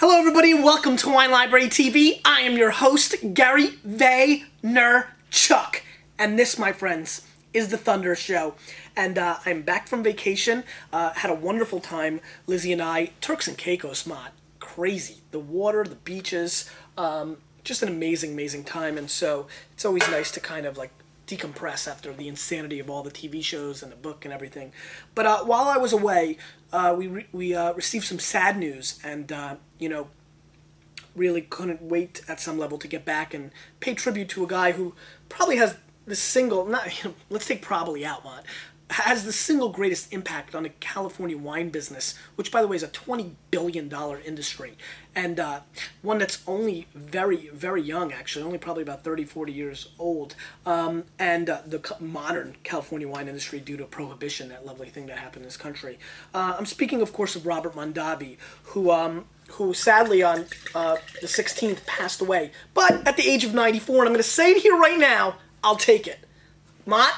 Hello, everybody, and welcome to Wine Library TV. I am your host, Gary Vaynerchuk. And this, my friends, is the Thunder Show. And uh, I'm back from vacation. Uh, had a wonderful time, Lizzie and I. Turks and Caicos, Mott. Crazy. The water, the beaches. Um, just an amazing, amazing time. And so it's always nice to kind of like decompress after the insanity of all the TV shows and the book and everything. But uh, while I was away, uh, we re- we uh, received some sad news, and uh, you know, really couldn't wait at some level to get back and pay tribute to a guy who probably has the single. Not you know, let's take probably out, Mont has the single greatest impact on the California wine business, which, by the way, is a $20 billion industry. And uh, one that's only very, very young, actually, only probably about 30, 40 years old. Um, and uh, the modern California wine industry due to prohibition, that lovely thing that happened in this country. Uh, I'm speaking, of course, of Robert Mondavi, who. Um, who sadly on uh, the 16th passed away, but at the age of 94, and I'm going to say it here right now, I'll take it. Mott,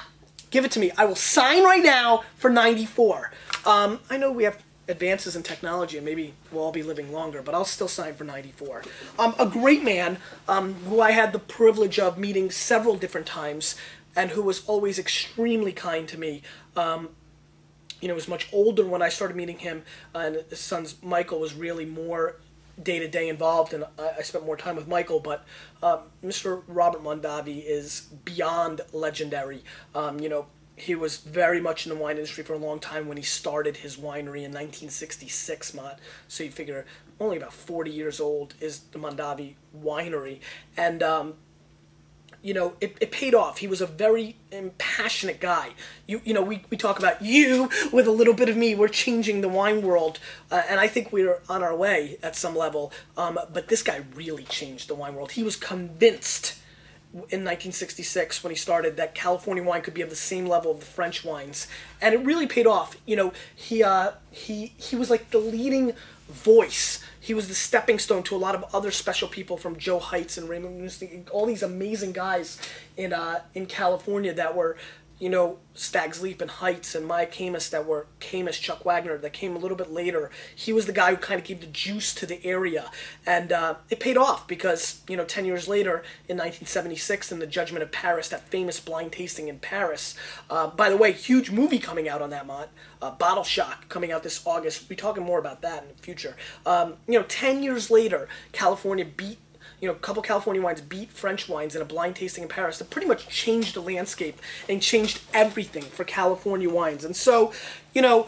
Give it to me. I will sign right now for 94. Um, I know we have advances in technology and maybe we'll all be living longer, but I'll still sign for 94. Um, a great man um, who I had the privilege of meeting several different times and who was always extremely kind to me. Um, you know, was much older when I started meeting him, and his son's Michael was really more day to day involved, and I, I, spent more time with Michael. But um, Mr. Robert Mondavi is beyond legendary. Um, you know, he was very much in the wine industry for a long time when he started his winery in 1966, Mott. So you figure only about 40 years old is the Mondavi winery, and um, you know, it, it paid off. He was a very passionate guy. You you know, we, we talk about you with a little bit of me. We're changing the wine world, uh, and I think we're on our way at some level. Um, but this guy really changed the wine world. He was convinced in 1966 when he started that California wine could be of the same level of the French wines, and it really paid off. You know, he uh, he he was like the leading voice. He was the stepping stone to a lot of other special people from Joe Heitz and Raymond all these amazing guys in uh, in California that were you know, Stag's Leap and Heitz and Mayacamas that were Caymus, Chuck Wagner that came a little bit later. He was the guy who kind of gave the juice to the area. And uh, it paid off because, you know, 10 years later in 1976 in The Judgment of Paris, that famous blind tasting in Paris. Uh, by the way, huge movie coming out on that, Mont. Uh, Bottle Shock coming out this August. We'll be talking more about that in the future. Um, you know, 10 years later, California beat you know, a couple California wines beat French wines in a blind tasting in Paris that pretty much changed the landscape and changed everything for California wines. And so, you know,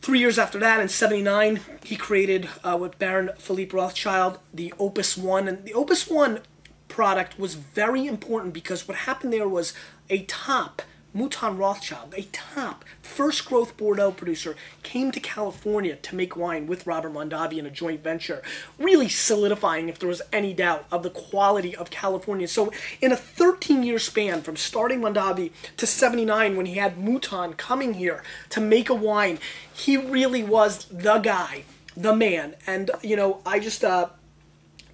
three years after that, in 79, he created uh, with Baron Philippe Rothschild the Opus One. And the Opus One product was very important because what happened there was a top Mouton Rothschild, a top first growth Bordeaux producer, came to California to make wine with Robert Mondavi in a joint venture, really solidifying, if there was any doubt, of the quality of California. So, in a 13 year span from starting Mondavi to 79, when he had Mouton coming here to make a wine, he really was the guy, the man. And, you know, I just, uh,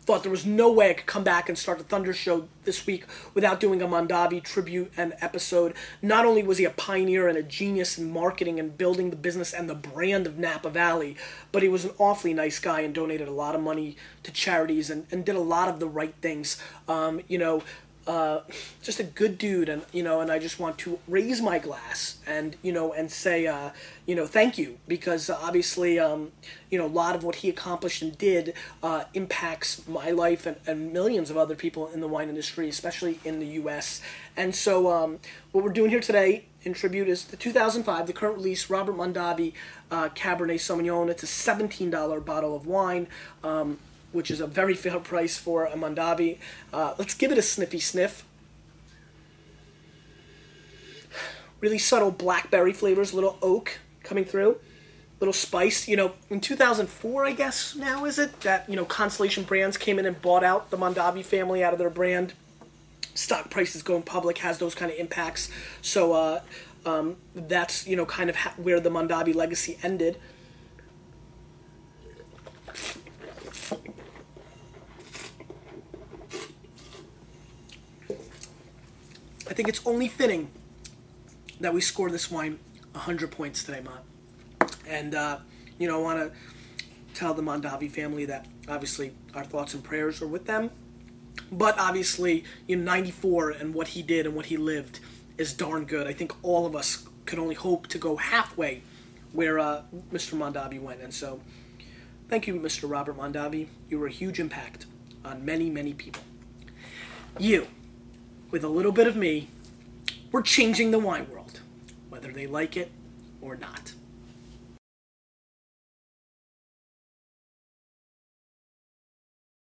thought there was no way I could come back and start the Thunder Show this week without doing a Mondavi tribute and episode. Not only was he a pioneer and a genius in marketing and building the business and the brand of Napa Valley, but he was an awfully nice guy and donated a lot of money to charities and, and did a lot of the right things. Um, you know, uh, just a good dude, and you know, and I just want to raise my glass and you know, and say, uh, you know, thank you because obviously, um, you know, a lot of what he accomplished and did uh, impacts my life and, and millions of other people in the wine industry, especially in the U.S. And so, um, what we're doing here today in tribute is the 2005, the current release, Robert Mondavi uh, Cabernet Sauvignon. It's a $17 bottle of wine. Um, which is a very fair price for a Mondavi. Uh, let's give it a sniffy sniff. Really subtle blackberry flavors, little oak coming through, little spice. You know, in 2004, I guess now is it that you know Constellation Brands came in and bought out the Mondavi family out of their brand. Stock prices going public has those kind of impacts. So uh, um, that's you know kind of where the Mondavi legacy ended. I think it's only fitting that we score this wine 100 points today, Mott. And, uh, you know, I want to tell the Mondavi family that obviously our thoughts and prayers are with them. But obviously, you know, 94 and what he did and what he lived is darn good. I think all of us could only hope to go halfway where uh, Mr. Mondavi went. And so, thank you, Mr. Robert Mondavi. You were a huge impact on many, many people. You, with a little bit of me, we're changing the wine world, whether they like it or not.